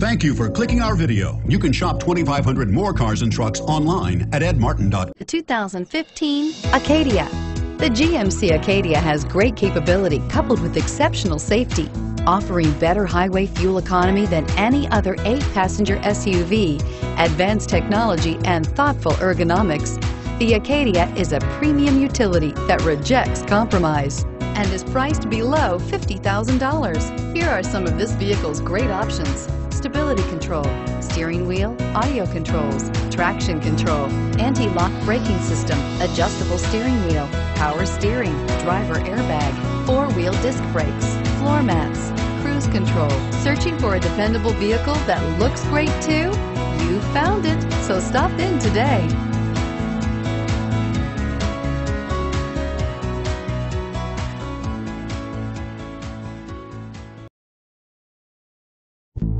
Thank you for clicking our video. You can shop 2,500 more cars and trucks online at edmartin.com. The 2015 Acadia. The GMC Acadia has great capability coupled with exceptional safety, offering better highway fuel economy than any other eight-passenger SUV, advanced technology, and thoughtful ergonomics. The Acadia is a premium utility that rejects compromise and is priced below $50,000. Here are some of this vehicle's great options. Stability control, steering wheel, audio controls, traction control, anti-lock braking system, adjustable steering wheel, power steering, driver airbag, four-wheel disc brakes, floor mats, cruise control. Searching for a dependable vehicle that looks great too? You found it, so stop in today.